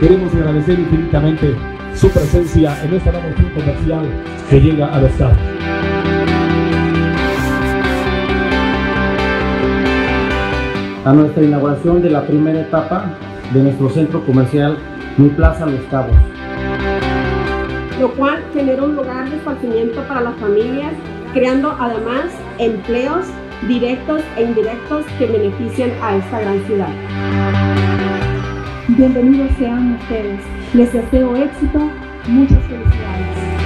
Queremos agradecer infinitamente su presencia en esta nueva comercial que llega a los cabos. A nuestra inauguración de la primera etapa de nuestro centro comercial Mi Plaza Los Cabos. Lo cual genera un lugar de esparcimiento para las familias, creando además empleos directos e indirectos que benefician a esta gran ciudad. Bienvenidos sean ustedes. Les deseo éxito. Muchas felicidades.